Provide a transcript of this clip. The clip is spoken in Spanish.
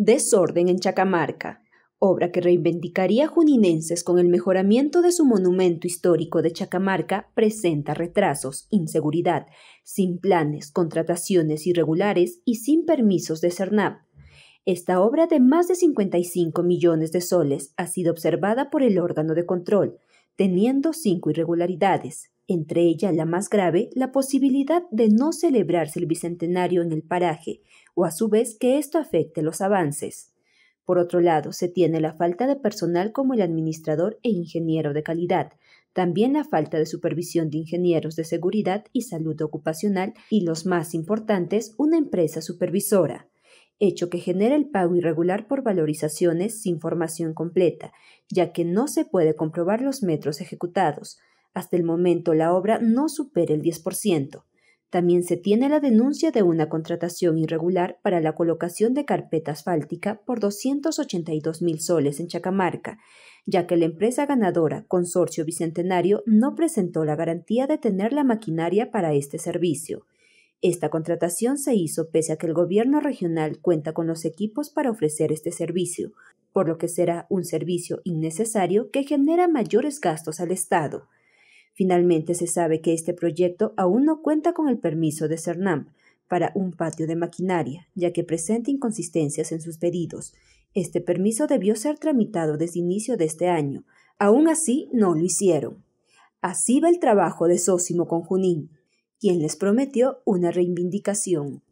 Desorden en Chacamarca, obra que reivindicaría juninenses con el mejoramiento de su monumento histórico de Chacamarca, presenta retrasos, inseguridad, sin planes, contrataciones irregulares y sin permisos de CERNAP. Esta obra de más de 55 millones de soles ha sido observada por el órgano de control, teniendo cinco irregularidades, entre ellas la más grave, la posibilidad de no celebrarse el bicentenario en el paraje, o a su vez que esto afecte los avances. Por otro lado, se tiene la falta de personal como el administrador e ingeniero de calidad, también la falta de supervisión de ingenieros de seguridad y salud ocupacional y los más importantes, una empresa supervisora, hecho que genera el pago irregular por valorizaciones sin formación completa, ya que no se puede comprobar los metros ejecutados, hasta el momento la obra no supera el 10%. También se tiene la denuncia de una contratación irregular para la colocación de carpeta asfáltica por 282 mil soles en Chacamarca, ya que la empresa ganadora, Consorcio Bicentenario, no presentó la garantía de tener la maquinaria para este servicio. Esta contratación se hizo pese a que el gobierno regional cuenta con los equipos para ofrecer este servicio, por lo que será un servicio innecesario que genera mayores gastos al Estado. Finalmente se sabe que este proyecto aún no cuenta con el permiso de CERNAM para un patio de maquinaria, ya que presenta inconsistencias en sus pedidos. Este permiso debió ser tramitado desde inicio de este año. Aún así, no lo hicieron. Así va el trabajo de Sósimo con Junín, quien les prometió una reivindicación.